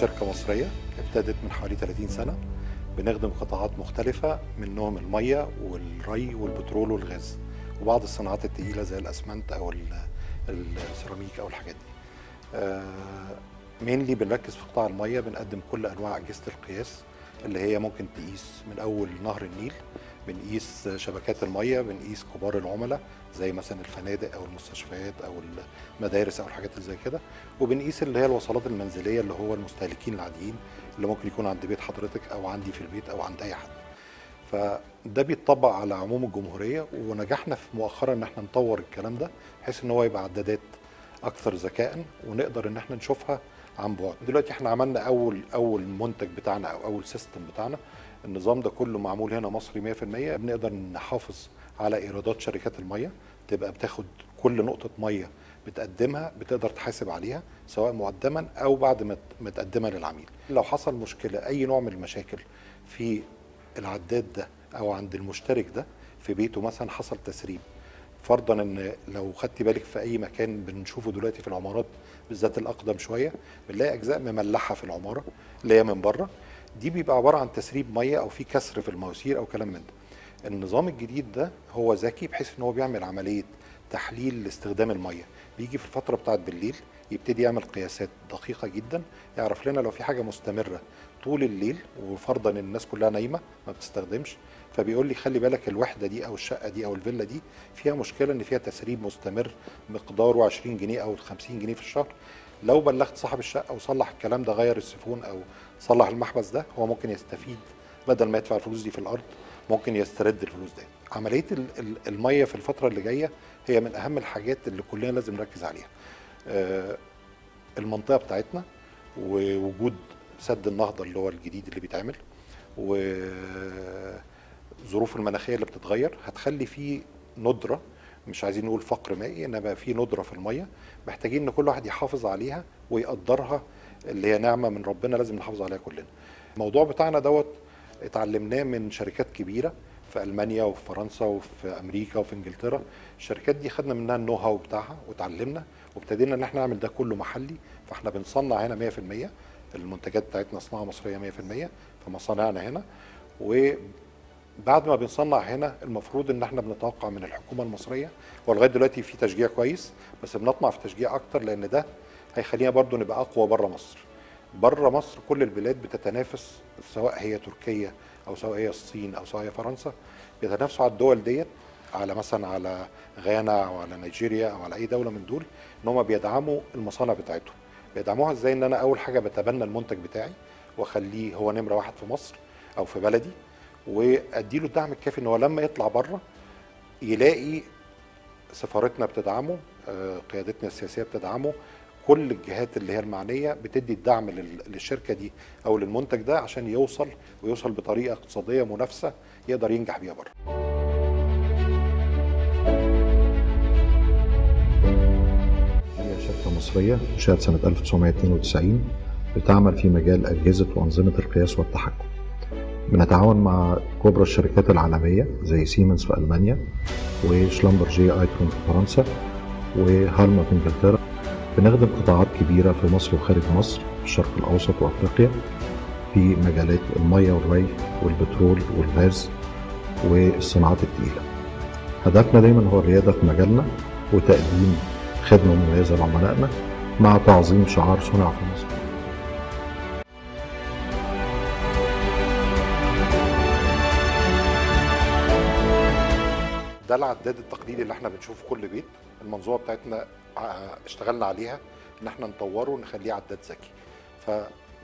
شركة مصرية ابتدت من حوالي 30 سنة. بنخدم قطاعات مختلفة منهم المية والري والبترول والغاز وبعض الصناعات التقيلة زي الأسمنت أو ال- السيراميك أو الحاجات دي. مينلي بنركز في قطاع المية بنقدم كل أنواع أجهزة القياس اللي هي ممكن تقيس من أول نهر النيل بنقيس شبكات المية بنقيس كبار العملاء زي مثلا الفنادق أو المستشفيات أو المدارس أو الحاجات اللي زي كده. وبنقيس اللي هي الوصلات المنزلية اللي هو المستهلكين العاديين اللي ممكن يكون عند بيت حضرتك أو عندي في البيت أو عند أي حد. فده بيتطبق على عموم الجمهورية ونجحنا في مؤخرا إن إحنا نطور الكلام ده بحيث إن هو يبقى عدادات أكثر ذكاء ونقدر إن إحنا نشوفها عن بعد. دلوقتي إحنا عملنا اول أول منتج بتاعنا أو أول سيستم بتاعنا. النظام ده كله معمول هنا مصري 100% بنقدر نحافظ على إيرادات شركات المية. تبقى بتاخد كل نقطة مية بتقدمها بتقدر تحاسب عليها سواء مقدما أو بعد ما تقدمها للعميل. لو حصل مشكلة أي نوع من المشاكل في العداد ده أو عند المشترك ده في بيته مثلا حصل تسريب فرضا إن لو خدتي بالك في أي مكان بنشوفه دلوقتي في العمارات بالذات الأقدم شوية بنلاقي أجزاء مملحة في العمارة اللي هي من بره. دي بيبقى عبارة عن تسريب مية أو في كسر في المواسير أو كلام من ده. النظام الجديد ده هو ذكي بحيث إن هو بيعمل عملية تحليل لاستخدام المية. بيجي في الفترة بتاعت بالليل يبتدي يعمل قياسات دقيقة جدا يعرف لنا لو في حاجة مستمرة طول الليل وفرضا إن الناس كلها نايمة ما بتستخدمش فبيقول لي خلي بالك الوحدة دي أو الشقة دي أو الفيلا دي فيها مشكلة إن فيها تسريب مستمر مقداره 20 جنيه أو 50 جنيه في الشهر. لو بلغت صاحب الشقة وصلح الكلام ده غير السيفون أو صلح المحبس ده هو ممكن يستفيد بدل ما يدفع الفلوس دي في الأرض ممكن يسترد الفلوس دي. عملية ال- ال- المية في الفترة اللي جاية هي من أهم الحاجات اللي كلنا لازم نركز عليها آه، المنطقة بتاعتنا ووجود سد النهضة اللي هو الجديد اللي بيتعمل وظروف المناخية اللي بتتغير هتخلي فيه ندرة مش عايزين نقول فقر مائي إنما في ندرة في المية محتاجين إن كل واحد يحافظ عليها ويقدرها اللي هي نعمة من ربنا لازم نحافظ عليها كلنا. الموضوع بتاعنا دوت اتعلمناه من شركات كبيرة في ألمانيا وفي فرنسا وفي أمريكا وفي إنجلترا. الشركات دي خدنا منها النو هاو بتاعها وتعلمنا وابتدينا إن إحنا نعمل ده كله محلي. فإحنا بنصنع هنا 100% المنتجات بتاعتنا صناعة مصرية 100% في مصانعنا هنا. وبعد ما بنصنع هنا المفروض إن إحنا بنتوقع من الحكومة المصرية. ولغايه دلوقتي في تشجيع كويس بس بنطمع في تشجيع أكتر لأن ده هيخلينا برضو نبقى أقوى بره مصر. بره مصر كل البلاد بتتنافس سواء هي تركيا أو سواء هي الصين أو سواء هي فرنسا بيتنافسوا على الدول ديت على مثلا على غانا أو على نيجيريا أو على أي دولة من دول إن هم بيدعموا المصانع بتاعتهم. بيدعموها إزاي؟ إن أنا أول حاجة بتبنى المنتج بتاعي وأخليه هو نمرة واحد في مصر أو في بلدي وأديله الدعم الكافي إن هو لما يطلع بره يلاقي سفارتنا بتدعمه آه، قيادتنا السياسية بتدعمه كل الجهات اللي هي المعنية بتدي الدعم لل- للشركة دي أو للمنتج ده عشان يوصل ويوصل بطريقة اقتصادية منافسة يقدر ينجح بيها بره شركة مصرية انشأت سنة 1992 بتعمل في مجال أجهزة وأنظمة القياس والتحكم. بنتعاون مع كبرى الشركات العالمية زي سيمنز في ألمانيا و Schlumberger Itron في فرنسا و Halma في إنجلترا. بنخدم قطاعات كبيرة في مصر وخارج مصر في الشرق الأوسط وأفريقيا في مجالات المية والري والبترول والغاز والصناعات التقيلة. هدفنا دايما هو الريادة في مجالنا وتقديم خدمة مميزة لعملائنا مع تعظيم شعار صنع في مصر ده العداد التقليدي اللي إحنا بنشوفه في كل بيت المنظومة بتاعتنا ع- اشتغلنا عليها إن إحنا نطوره ونخليه عداد ذكي.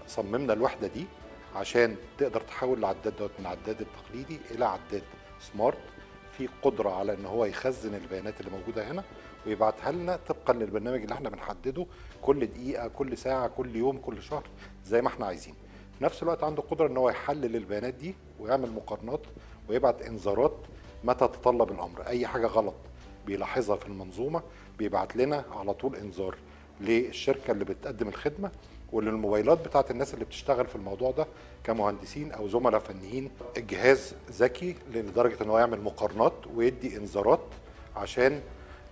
فصممنا الوحدة دي عشان تقدر تحول العداد دوت من عداد التقليدي إلى عداد سمارت في قدرة على إن هو يخزن البيانات اللي موجودة هنا ويبعتها لنا طبقا للبرنامج اللي إحنا بنحدده كل دقيقة كل ساعة كل يوم كل شهر زي ما إحنا عايزين. في نفس الوقت عنده قدرة إن هو يحلل البيانات دي ويعمل مقارنات ويبعت إنذارات متى تطلب الأمر أي حاجة غلط. بيلاحظها في المنظومة بيبعت لنا على طول انذار للشركة اللي بتقدم الخدمة وللموبايلات بتاعت الناس اللي بتشتغل في الموضوع ده كمهندسين أو زملاء فنيين. الجهاز ذكي لدرجة إن هو يعمل مقارنات ويدي انذارات عشان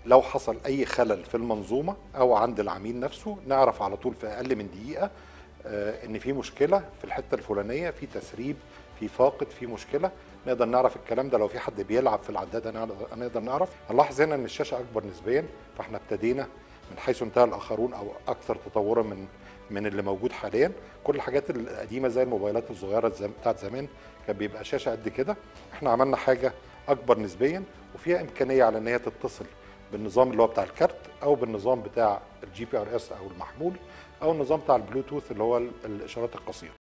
لو حصل أي خلل في المنظومة أو عند العميل نفسه نعرف على طول في أقل من دقيقة آه، إن في مشكلة في الحتة الفلانية في تسريب في فاقد في مشكلة نقدر نعرف الكلام ده. لو في حد بيلعب في العداد هنقدر- نعرف. هنلاحظ هنا إن الشاشة أكبر نسبيا فإحنا ابتدينا من حيث انتهى الآخرون أو أكثر تطورا من من اللي موجود حاليا. كل الحاجات القديمة زي الموبايلات الصغيرة بتاعت زمان كان بيبقى شاشة قد كده. إحنا عملنا حاجة أكبر نسبيا وفيها إمكانية على إن هي تتصل بالنظام اللي هو بتاع الكارت أو بالنظام بتاع ال GPRS أو المحمول أو النظام بتاع البلوتوث اللي هو ال- الإشارات القصيرة.